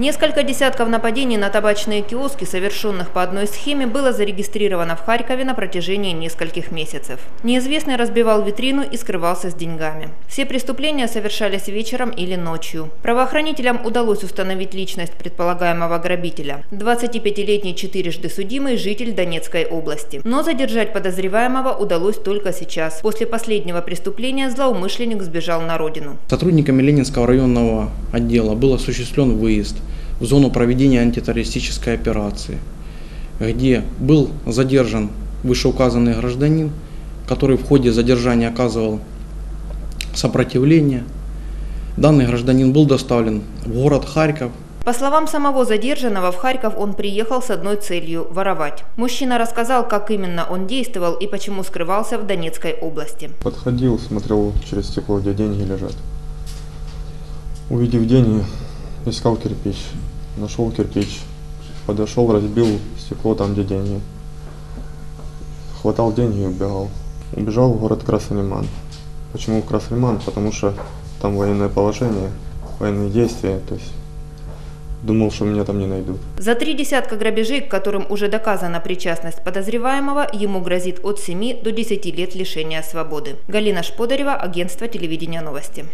Несколько десятков нападений на табачные киоски, совершенных по одной схеме, было зарегистрировано в Харькове на протяжении нескольких месяцев. Неизвестный разбивал витрину и скрывался с деньгами. Все преступления совершались вечером или ночью. Правоохранителям удалось установить личность предполагаемого грабителя. 25-летний четырежды судимый житель Донецкой области. Но задержать подозреваемого удалось только сейчас. После последнего преступления злоумышленник сбежал на родину. Сотрудниками Ленинского районного отдела был осуществлен выезд в зону проведения антитеррористической операции, где был задержан вышеуказанный гражданин, который в ходе задержания оказывал сопротивление. Данный гражданин был доставлен в город Харьков, По словам самого задержанного, в Харьков он приехал с одной целью – воровать. Мужчина рассказал, как именно он действовал и почему скрывался в Донецкой области. Подходил, смотрел через стекло, где деньги лежат. Увидев деньги, искал кирпич. Нашел кирпич. Подошел, разбил стекло там, где деньги. Хватал деньги и убегал. Убежал в город Красный Лиман. Почему в Красный Лиман? Потому что там военное положение, военные действия. То есть думал, что меня там не найдут. За три десятка грабежей, к которым уже доказана причастность подозреваемого, ему грозит от 7 до 10 лет лишения свободы. Галина Шподарева, агентство телевидения новости.